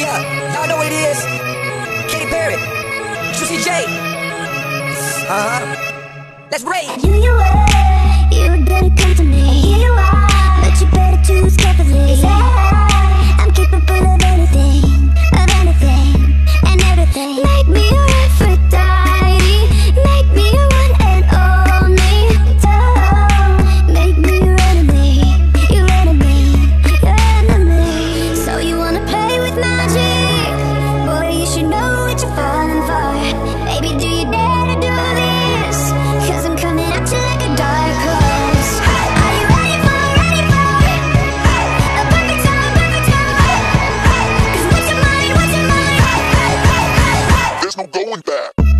Yeah, y'all know what it is. Katy Perry, Juicy J. Uh huh. Let's rage. that.